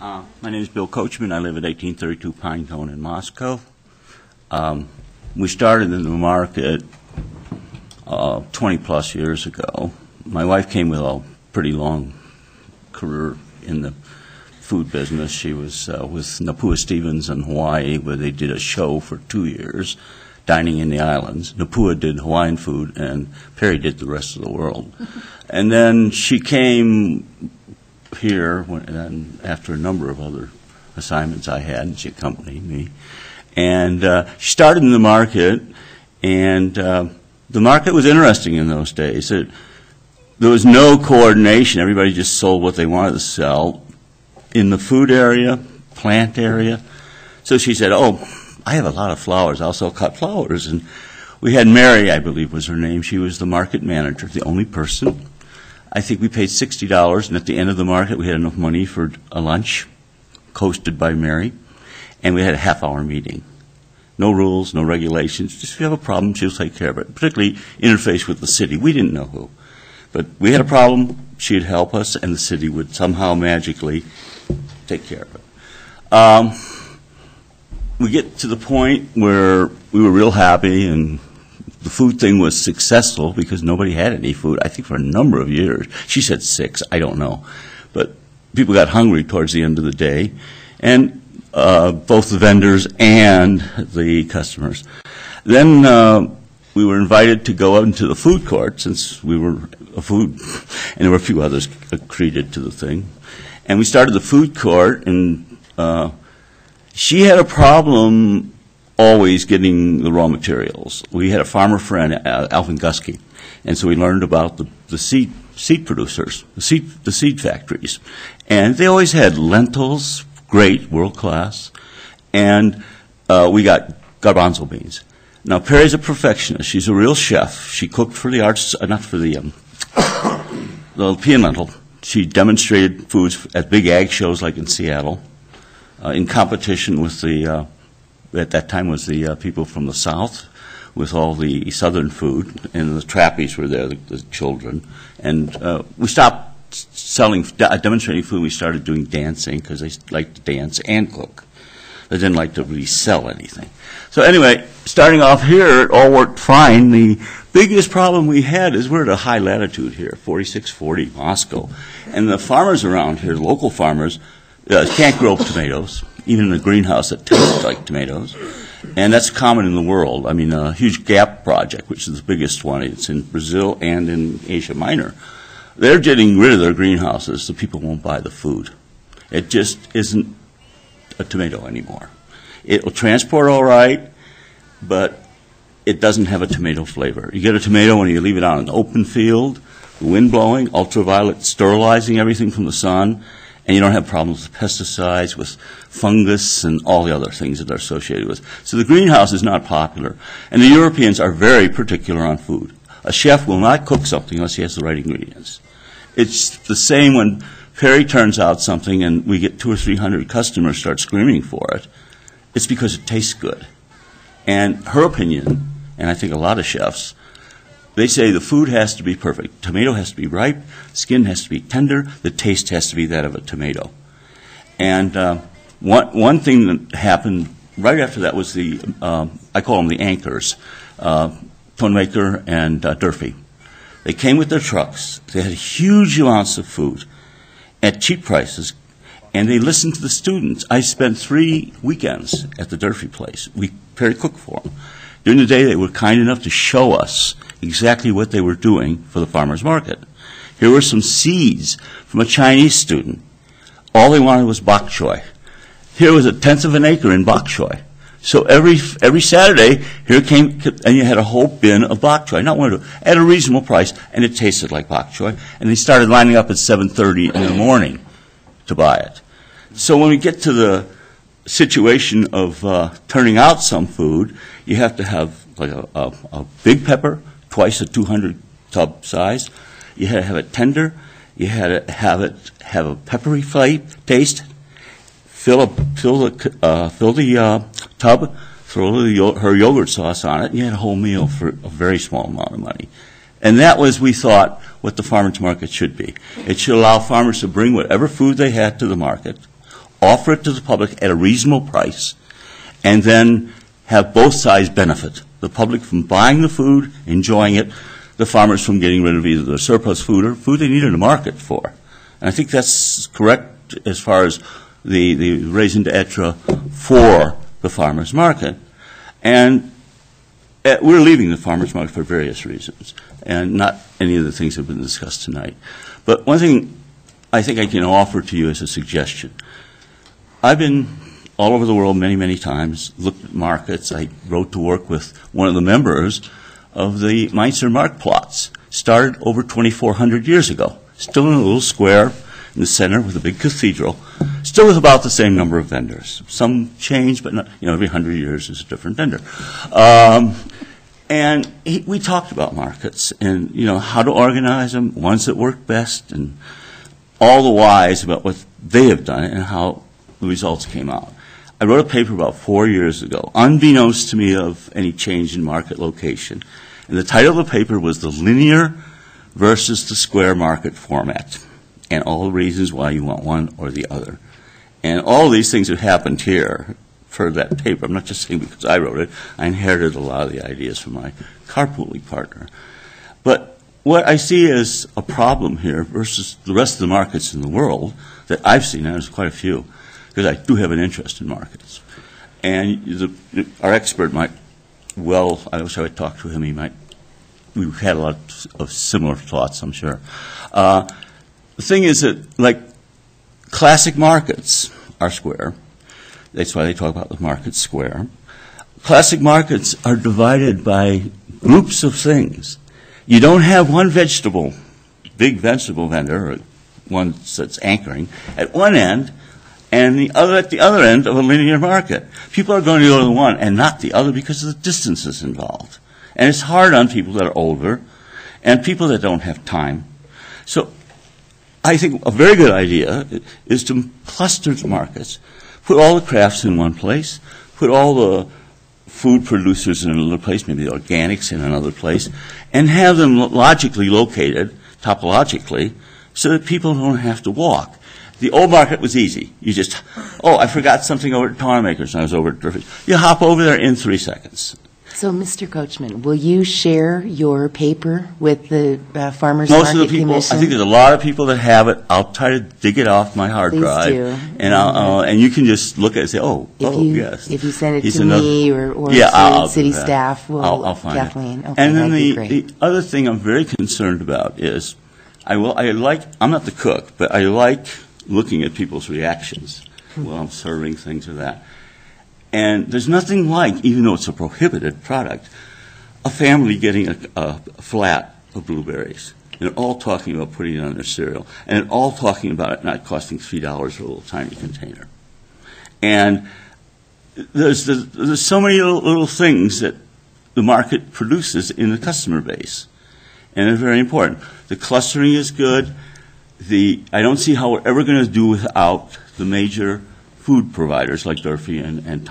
Uh, My name is Bill Kochman. I live at 1832 Pine Cone in Moscow. Um, We started in the market 20-plus years ago. My wife came with a pretty long career in the food business. She was uh, with Napua Stevens in Hawaii, where they did a show for two years, dining in the islands. Napua did Hawaiian food, and Perry did the rest of the world. And then she came here, when- after a number of other assignments I had, and she accompanied me. And uh, she started in the market, and uh, the market was interesting in those days. It, there was no coordination. Everybody just sold what they wanted to sell in the food area, plant area. So she said, "Oh, I have a lot of flowers. I'll sell cut flowers." And we had Mary, I believe was her name. She was the market manager, the only person. I think we paid sixty dollars, and at the end of the market, we had enough money for a lunch, coasted by Mary, and we had a half-hour meeting. No rules, no regulations. Just if you have a problem, she'll take care of it. Particularly interface with the city. We didn't know who, but we had a problem. She'd help us, and the city would somehow magically take care of it. Um, we get to the point where we were real happy, and the food thing was successful because nobody had any food. I think for a number of years. She said six. I don't know, but people got hungry towards the end of the day, and uh, both the vendors and the customers. Then uh, we were invited to go out into the food court since we were a food, and there were a few others accreted to the thing. And we started the food court, and uh, she had a problem always getting the raw materials. We had a farmer friend, uh, Alvin Gusky, and so we learned about the, the seed seed producers, the seed the seed factories, and they always had lentils, great, world class, and uh, we got garbanzo beans. Now Perry's a perfectionist. She's a real chef. She cooked for the arts, uh, not for the um, the lentil. She demonstrated foods at big ag shows like in Seattle, uh, in competition with the uh, at that time was the uh, people from the south with all the southern food, and the trappies were there, the, the children. And uh, we stopped selling, demonstrating food. We started doing dancing because they liked to dance and cook. They didn't like to really sell anything. So anyway, starting off here, it all worked fine. The biggest problem we had is we're at a high latitude here, 4640 Moscow, and the farmers around here, local farmers, uh, can't grow tomatoes, even in a greenhouse that tastes like tomatoes. And that's common in the world. I mean, a huge GAP project, which is the biggest one, it's in Brazil and in Asia Minor. They're getting rid of their greenhouses so people won't buy the food. It just isn't a tomato anymore. It will transport all right, but it doesn't have a tomato flavor. You get a tomato when you leave it out in an open field, wind blowing, ultraviolet sterilizing everything from the sun, and you don't have problems with pesticides, with fungus, and all the other things that are associated with. So the greenhouse is not popular. And the Europeans are very particular on food. A chef will not cook something unless he has the right ingredients. It's the same when Perry turns out something and we get two or three hundred customers start screaming for it. It's because it tastes good. And her opinion, and I think a lot of chefs, they say the food has to be perfect. Tomato has to be ripe, skin has to be tender, the taste has to be that of a tomato. And uh, one, one thing that happened right after that was the, uh, I call them the anchors, uh, Tonemaker and uh, Durfee. They came with their trucks. They had huge amounts of food at cheap prices, and they listened to the students. I spent three weekends at the Durfee place. We prepared cook for them. During the day, they were kind enough to show us exactly what they were doing for the farmers market. Here were some seeds from a Chinese student. All they wanted was bok choy. Here was a tenth of an acre in bok choy. So every every Saturday, here came, and you had a whole bin of bok choy, not one two, at a reasonable price, and it tasted like bok choy. And they started lining up at 7:30 in the morning to buy it. So when we get to the situation of uh, turning out some food, you have to have like a, a, a big pepper, twice a 200 tub size. You had to have it tender. You had to have it have a peppery taste. Fill a fill the uh, fill the uh, tub, throw the, her yogurt sauce on it, and you had a whole meal for a very small amount of money. And that was, we thought, what the farmers market should be. It should allow farmers to bring whatever food they had to the market, offer it to the public at a reasonable price, and then have both sides benefit. The public from buying the food, enjoying it, the farmers from getting rid of either the surplus food or food they needed a market for. And I think that's correct as far as the, the raison d'etre for the farmers market. And uh, we're leaving the farmers market for various reasons, and not any of the things that have been discussed tonight. But one thing I think I can offer to you as a suggestion. I've been all over the world many, many times, looked at markets. I wrote to work with one of the members of the Mainzer Marktplatz, started over 2,400 years ago, still in a little square in the center with a big cathedral, still with about the same number of vendors. Some change, but not, you know, every 100 years is a different vendor. Um, and he, we talked about markets and, you know, how to organize them, ones that work best, and all the whys about what they have done and how the results came out. I wrote a paper about four years ago, unbeknownst to me of any change in market location. And the title of the paper was The Linear versus the Square Market Format, and all the reasons why you want one or the other. And all these things have happened here for that paper. I'm not just saying because I wrote it. I inherited a lot of the ideas from my carpooling partner. But what I see as a problem here versus the rest of the markets in the world that I've seen, and there's quite a few, because I do have an interest in markets. And the, our expert might, well, I wish I would talk to him. He might, we've had a lot of similar thoughts, I'm sure. Uh, the thing is that, like, classic markets are square. That's why they talk about the market square. Classic markets are divided by groups of things. You don't have one vegetable, big vegetable vendor, or one that's anchoring, at one end, and the other at the other end of a linear market. People are going to go to one and not the other because of the distances involved. And it's hard on people that are older and people that don't have time. So I think a very good idea is to cluster the markets, put all the crafts in one place, put all the food producers in another place, maybe the organics in another place, and have them logically located, topologically, so that people don't have to walk. The old market was easy. You just, oh, I forgot something over at Tonemakers and I was over at Durfee. You hop over there in three seconds. So, Mr. Kochman, will you share your paper with the uh, Farmers Most Market of the people, Commission? I think there's a lot of people that have it. I'll try to dig it off my hard Please drive. do. And I'll, uh, and you can just look at it and say, oh, If oh, you- yes. if you send it He's to another- me or- or Yeah, to I'll- I'll city staff, will I'll- I'll find it. Kathleen, okay, And then the, the other thing I'm very concerned about is, I will, I like, I'm not the cook, but I like looking at people's reactions while I'm serving things or that. And there's nothing like, even though it's a prohibited product, a family getting a, a flat of blueberries. And all talking about putting it on their cereal. And all talking about it not costing $3 for a little tiny container. And there's, there's, there's so many little, little things that the market produces in the customer base. And they're very important. The clustering is good. The, I don't see how we're ever going to do without the major food providers like Durfee and, and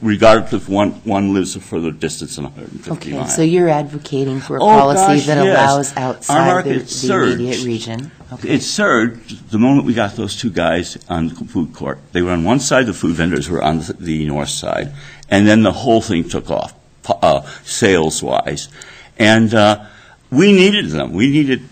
regardless if one, one lives a further distance than 150 Okay, miles. so you're advocating for a Oh, policy gosh, that yes. allows Our outside market the- the surged. immediate region? Okay. It surged the moment we got those two guys on the food court. They were on one side, the food vendors were on the- the north side, and then the whole thing took off, uh, sales-wise. And uh, we needed them. We needed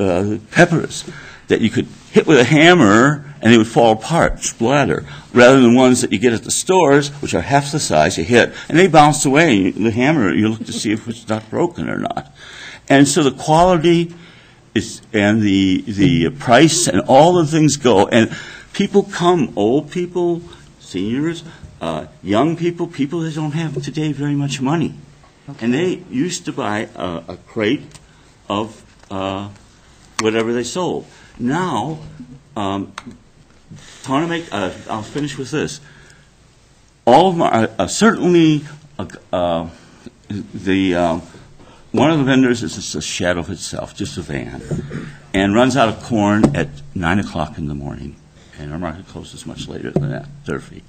uh, peppers that you could hit with a hammer and they would fall apart, splatter, rather than ones that you get at the stores, which are half the size, you hit, and they bounce away. And the hammer, you look to see if it's not broken or not. And so the quality is, and the, the price and all the things go. And people come, old people, seniors, uh, young people, people that don't have today very much money. And they used to buy a, a crate of uh, whatever they sold. Now, um, Trying to make, uh, I'll finish with this. All of my, uh, certainly, uh, uh, the, um, one of the vendors is just a shadow of itself, just a van, and runs out of corn at nine o'clock in the morning. And our market closes much later than that, Durfee.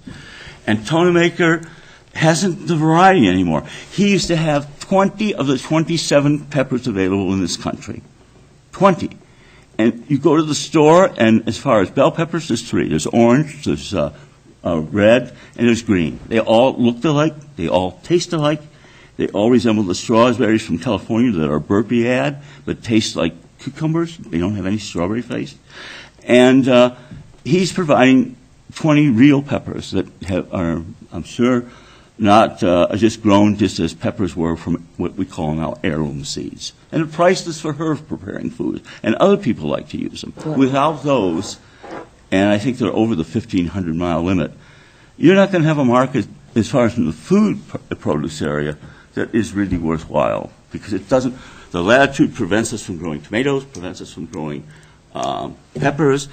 And Tony Maker hasn't the variety anymore. He used to have 20 of the 27 peppers available in this country. 20. And you go to the store, and as far as bell peppers, there's three. There's orange, there's uh, uh, red, and there's green. They all look alike. They all taste alike. They all resemble the strawberries from California that our Burpee had, but taste like cucumbers. They don't have any strawberry taste. And uh, he's providing 20 real peppers that have, are, I'm sure, not uh, just grown just as peppers were from what we call now heirloom seeds. And the priceless for her preparing food. And other people like to use them. Without those, and I think they're over the 1,500 mile limit, you're not going to have a market as far as in the food pr- produce area that is really worthwhile because it doesn't. The latitude prevents us from growing tomatoes, prevents us from growing um, peppers.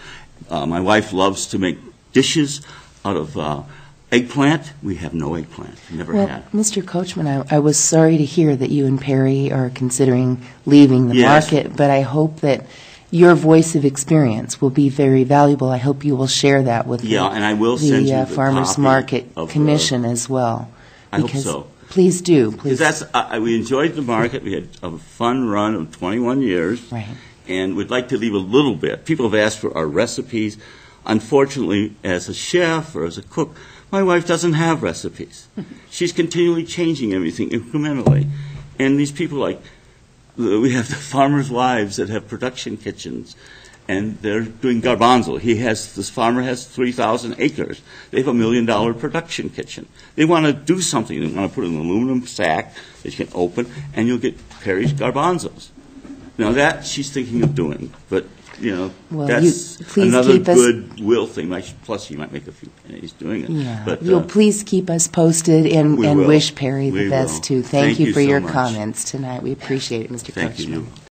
Uh, my wife loves to make dishes out of uh, eggplant. We have no eggplant. Never Well, had. Mr. Kochman, I, I was sorry to hear that you and Perry are considering leaving the Yes. market, but I hope that your voice of experience will be very valuable. I hope you will share that with the, Yeah, and I will send the you uh, the Farmers copy Market of the- Commission as well. I hope because- so. Please do, Because please. that's I, I- we enjoyed the market. We had a fun run of 21 years. Right. and we'd like to leave a little bit. People have asked for our recipes. Unfortunately, as a chef or as a cook, my wife doesn't have recipes. She's continually changing everything incrementally. And these people like, we have the farmers' wives that have production kitchens, and they're doing garbanzo. He has, this farmer has 3,000 acres. They have a million dollar production kitchen. They want to do something. They want to put an aluminum sack that you can open, and you'll get Perry's garbanzos. Now that she's thinking of doing, but you know Well, that's you- please another keep us- goodwill thing. Plus, you might make a few pennies doing it. Yeah, but you'll uh, please keep us posted and, We and will. wish Perry the We best will. too. Thank, Thank you you for so your much. comments tonight. We appreciate it, Mr. thank Kochman. you.